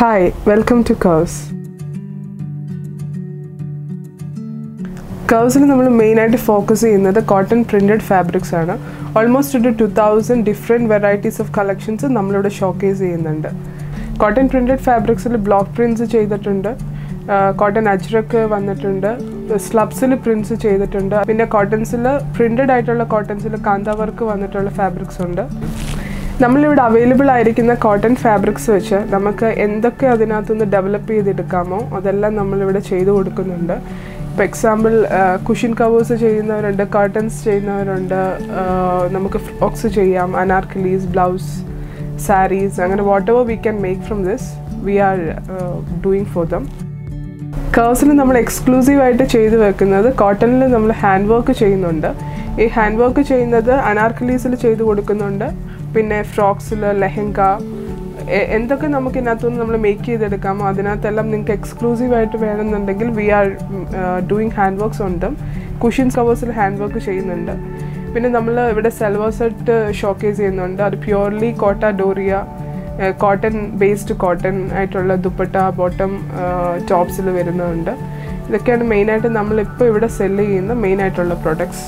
Hi welcome to cows കൗസിൽ നമ്മൾ മെയിനായിട്ട് ഫോക്കസ് ചെയ്യുന്നത് കോട്ടൺ പ്രിന്റഡ് ഫാബ്രിക്സ് ആണ്. ഓൾമോസ്റ്റ് ഒരു two thousand different varieties of collections നമ്മളിവിടെ ഷോക്കേസ് ചെയ്യുന്നുണ്ട്. കോട്ടൺ പ്രിന്റഡ് ഫാബ്രിക്സിൽ ബ്ലോക്ക് പ്രിന്റ്സ് ചെയ്തിട്ടുണ്ട്. കോട്ടൺ അജ്രക്ക് വന്നിട്ടുണ്ട്. സ്ലബ്സിൽ പ്രിന്റ്സ് ചെയ്തിട്ടുണ്ട്. പിന്നെ കോട്ടൺസിൽ പ്രിന്റഡ് ആയിട്ടുള്ള കോട്ടൺസിൽ കാന്ത വർക്ക് വന്നിട്ടുള്ള ഫാബ്രിക്സ് ഉണ്ട്. നമ്മളിവിടെ അവൈലബിൾ ആയിരിക്കുന്ന കോട്ടൺ ഫാബ്രിക്സ് വെച്ച് നമുക്ക് എന്തൊക്കെ അതിനകത്തുനിന്ന് ഡെവലപ്പ് ചെയ്തെടുക്കാമോ അതെല്ലാം നമ്മളിവിടെ ചെയ്തു കൊടുക്കുന്നുണ്ട്. ഇപ്പോൾ എക്സാമ്പിൾ കുഷിൻ കവേഴ്സ് ചെയ്യുന്നവരുണ്ട് കർട്ടൻസ് ചെയ്യുന്നവരുണ്ട് നമുക്ക് ഫ്രോക്സ് ചെയ്യാം അനാർക്കലീസ് ബ്ലൗസ് സാരീസ് അങ്ങനെ whatever we can make from this we are doing for them കേഴ്സിൽ നമ്മൾ എക്സ്ക്ലൂസീവ് ആയിട്ട് ചെയ്തു വെക്കുന്നത് കോട്ടണിൽ നമ്മൾ ഹാൻഡ് വർക്ക് ചെയ്യുന്നുണ്ട്. ഈ ഹാൻഡ് വർക്ക് ചെയ്യുന്നത് അനാർക്കലീസിൽ ചെയ്തു കൊടുക്കുന്നുണ്ട്. പിന്നെ ഫ്രോക്സിൽ ലെഹങ്ക എന്തൊക്കെ നമുക്ക് ഇതിനകത്തുനിന്ന് നമ്മൾ മേക്ക് ചെയ്തെടുക്കാമോ അതിനകത്തെല്ലാം നിങ്ങൾക്ക് എക്സ്ക്ലൂസീവ് ആയിട്ട് വേണമെന്നുണ്ടെങ്കിൽ we are doing hand works ഉണ്ട്. കുഷ്യൻസ് കവേഴ്സിൽ ഹാൻഡ് വർക്ക് ചെയ്യുന്നുണ്ട്. പിന്നെ നമ്മൾ ഇവിടെ സെൽവർ സെറ്റ് ഷോക്കേസ് ചെയ്യുന്നുണ്ട്. അത് പ്യുവർലി കോട്ട ഡോറിയ കോട്ടൺ ബേസ്ഡ് കോട്ടൺ ആയിട്ടുള്ള ദുപ്പട്ട ബോട്ടം ടോപ്സിൽ വരുന്നുണ്ട്. ഇതൊക്കെയാണ് മെയിനായിട്ട് നമ്മളിപ്പോൾ ഇവിടെ സെല്ല് ചെയ്യുന്ന മെയിനായിട്ടുള്ള പ്രൊഡക്ട്സ്